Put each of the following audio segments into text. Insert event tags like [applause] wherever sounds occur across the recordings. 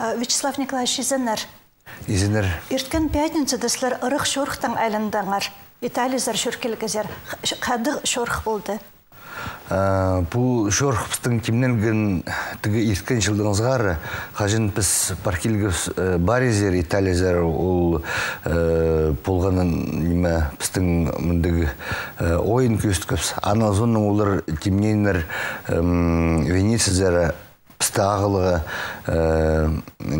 Вячеслав Николаевич Изенер. Изенер. Ирткен пятницада сілер ырық шорхтан айландаңар. Итализар шөркелгезер. Қады шорх болды. Бұл шорх біздің кемненген тігі ерткен жылдыңызғар қажын біз паркилгіз барезер, итализер ол болғанын неме біздің мүндігі ойын көстікіпс. Ана зонның олар кемненер Венецизері бізді ағылығы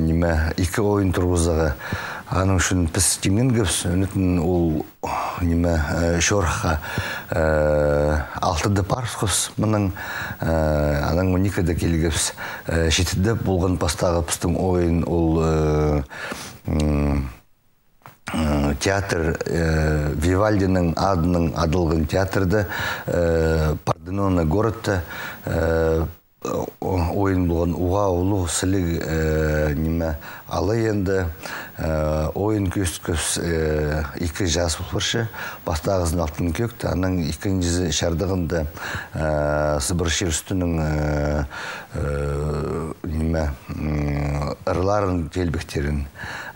неме екі ойын тұрғызығы. Аның үшін біз кемнен көпс ол неме шорха алтыды парскос мұның аның уникада келгепс шетіде болған пастағы біздің ойын ол театр Вивальдиның адының адылған театрды Парденона городта ойын болған уға ұлы сілік неме алы енді ойын көз көз екі жас болыршы бастағызын алтын көкті аның екінші шардығында сыбыр шерістінің неме ырларын келбектерін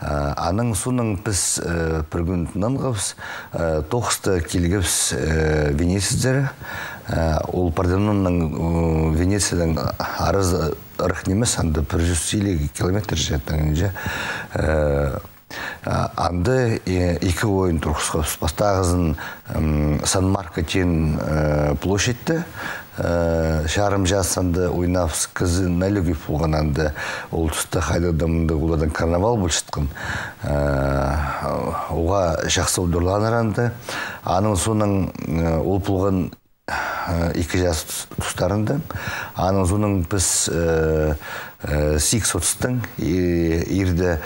аның суның біз бір күн тоқысты келгіпс венесіздері ол Парденонның Венециядан арыз ырық немес анды бір жүз елу километр жетіңінже анды екі ойын тұрғысқыз бастағызын сан марка тен площадьті шарым жасанды ойнапс кызы болған анды ол тұста хайдадамынды оладан карнавал бұл шытқын оға жақсы ұдырланыр анды. Аның соның ол болған екі жас тұстарында. Аның соның біз сикс отстың ирді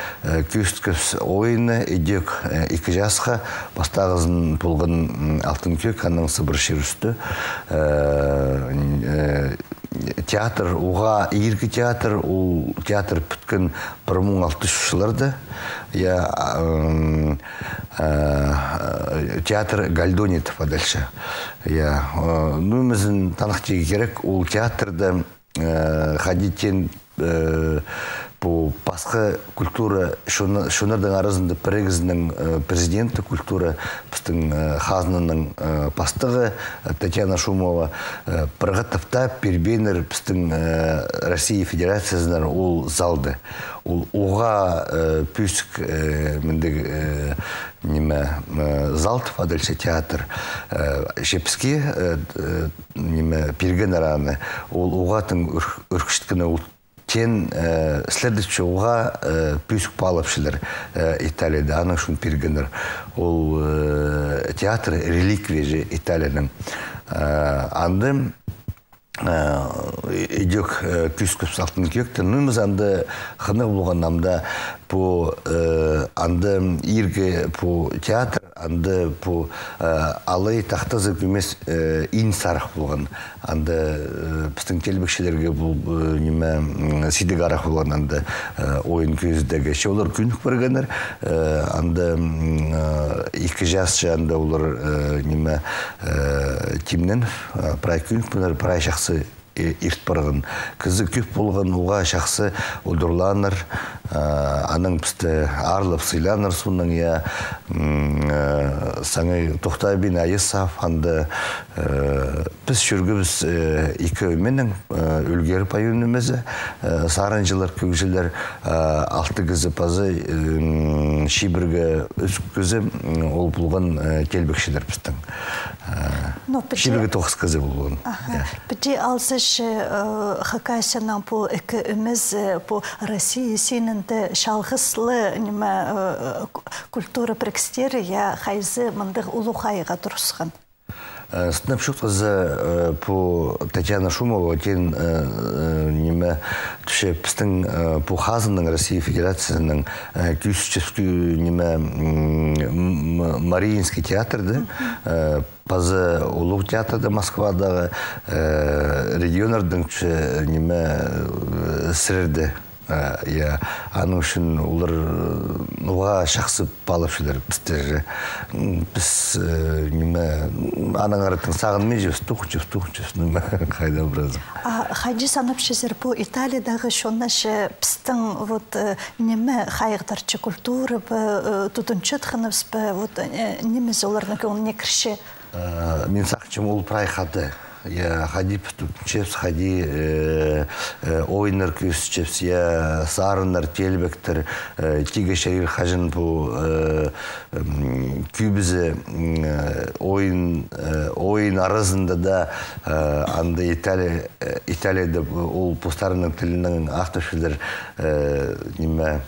көсткіс ойыны идек екі жасқа бастағызын болған алтын көк аның сыбыр шерісті театр уға иргі театр ол театр бүткін бір мың алты жүз жыларда. Я театр гальдонит подальше я ну біздің танық керек. Ол театрда ходитен по басқа культура шонардың арасында бірігізінің президенті культура біздің хазнаның бастығы Татьяна Шумова. Бірға таптап пербенер біздің Россия Федерациясынан ол залды. Ол оға пүсік міндегі неме залт подальше театр шепске неме перген араны ол оғатын үркішткіні тен следующий уға пүсік палапшылар Италияда. Аның шун пиргенер ол театр реликвия же Италияның анды идек күскіп салтын кекті нымыз анды хыны болған намда по анды ирге по театр анды по алай тақтазы көмес ин сарах болған. Анды біздің телбекшілерге бұл неме сидік арақ болған анды ойын көздегі ше олар күнік біргенер анды екі жас анды олар неме тимнен прай күнік біргенер прай жақсы ирт барған кызы көп болған уға шақсы удурланыр аның пісті арлып сыйланыр суның я саңы тоқтай бин айысав анды біз жүргібіз екі өменің үлгері пайынымызы сарын жылар көкжілер алты кізі пазы шибірге үз кізі ол болған келбекшілер біздің. Шибірге тоқыз кізі болған Біде алсыш хакасянан по екі өміз по Россия сенінді шалғыслы культура прекстері я хайзы мындық ұлы қайыға тұрысқан. Снапшот қызы по Татьяна Шумова тен неме түше біздің по хазының Россия Федерацияның күйсіческі неме Мариинский театрды Пазы Улуг театрда Москвадағы регионардың түше неме сірерді я аның үшін олар нуға шақсы балапшылар біздер біз неме аның аратын сағынмай жүрс тухчус тухчус неме [laughs] қайда біраз Хайди санап шезер бу Италиядағы шоннашы пстың вот неме хайғдарчы культура бі тутунчы тхыныбс бі вот немез оларны көңіне кірші. Мен сақчым ол прай хады. Я хади чепс хади ойнар күс чепс я сарынар телбектер тиге шерир хажын бу күбізі ойын ойын арызында да анда Италия Италияда ол постарының тілінің автошілер неме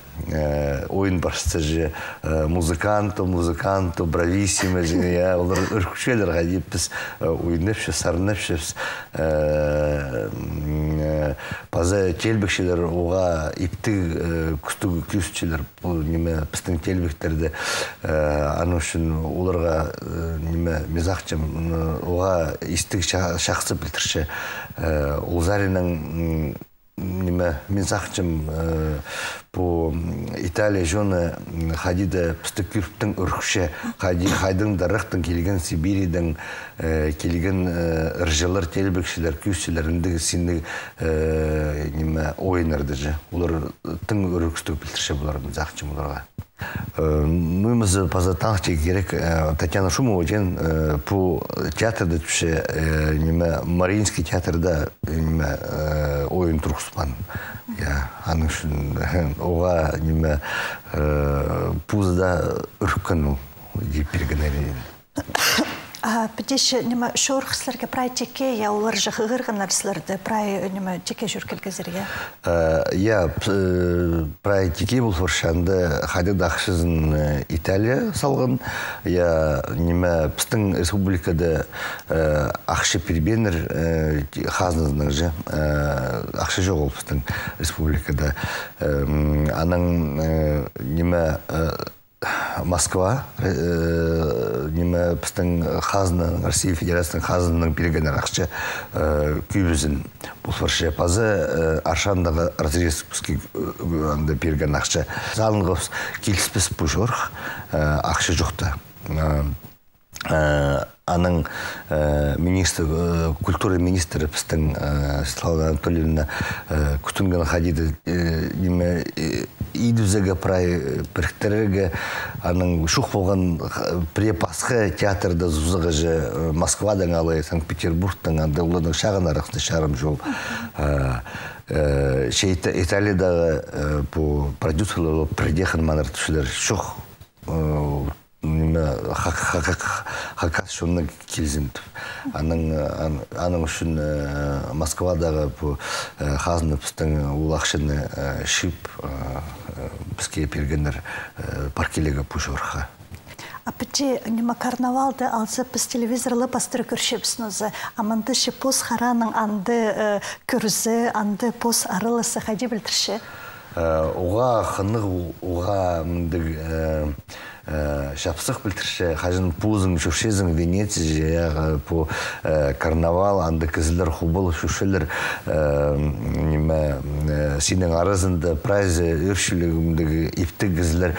ойын баршысы же музыканту музыканту брависсимо же олар үркүшелер гадип біз ойнапшы паза телбекшелер оға иптиг күстүг күсчелер бул неме биздин телбектерди аны үчүн оларға неме мезакчым оға истиг шаксы билтирчи улзаринин неме мен сақчым по Италия жоны хадида пістікүріптің үркші хади хайдың дарықтың келген Сибирийдің келген ыржылар телбекшілер күшілеріндегі сенді неме ойынарды же. Олар тың үркістік білдірші бұлар мен сақчым оларға Мы за позатанчик керек Татьяна Шумова ден по театрда түші неме Маринский театрда неме ойын тұрғызбан. Я аның үшін оға неме пузда үркін деп берген Бідеші неме шорқысларға прай теке, я олар жағы ғырғанарсыларды прай неме теке жүркелгізерге? Я прай теке бұл форшанды хады дақшызын Италия салған. Я неме пістің республикада ақшы перебенер хазнызның же. Ақшы жоқ ол республикада. Аның неме Москва неме біздің қазыны Россия Федерациясының қазының берген ақша күйбізін бұл фарше пазы аршандағы разрезский анда берген ақша залынғыз келіспес бұл жорық ақша жоқты аның министр культура министрі біздің Светлана Анатольевна күтінген хадиді неме идүзеге прай біріктерге аның шух болған препасқы театрда зузығы же Москвадан алай Санкт-Петербургтан анда олардың шағын арасында шарым жол шейті Италиядағы по продюсерлер придехан манар түшілер. Шух неме хакас шуны келзим аның аның үшін москвадағы бу хазны біздің ул акчаны шип бізге бергендер паркелеге пушорха Апыти нема карнавалды алса біз телевизорлы бастыры көршепсінозы. Аманды ши пос хараның анды көрзі, анды пос арылысы хади білдірші? Оға хынық, оға міндік шапсық білтірші хажын пузың шушезің Венеция же по карнавал анды кізілер хубыл шушелер неме синең арызында прайзы үршілігімдегі ипті кізілер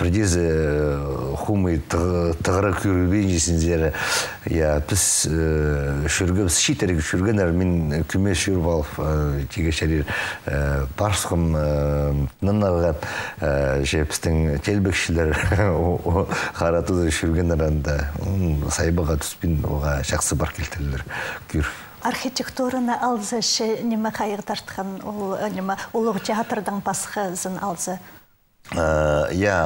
придезі хумы тығыры көрубен жесіндері я біз шүргі біз шитергі шүргенер мен күме шүріп алып теге шәрер парсқым нынарға телбекшілер қаратуды жүрген аранда сайбаға түспен оға жақсы бар келтірілер күр архитектураны алзы ше неме қайық тартқан ол неме театрдан басқызын алзы я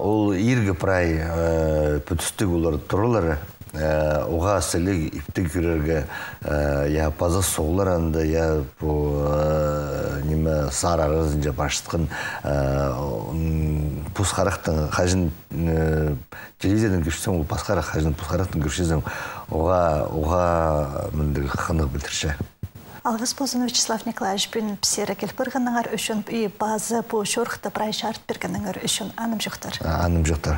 ол иргі прай пүтістік олар тұрылары оға сілі ипті күрерге я паза соғылар анда я по неме сар арызынжа башытқын пусқарақтың қажын телевизордан көрсетсең ол басқара қажын пусқарақтың көрсетсең оға оға міндігі қанық білдірші Алғыс болсын Вячеслав Николаевич бен псері келпіргініңір үшін и базы по шорқыты прай шарт бергініңір үшін аным жоқтар. Аным жоқтар.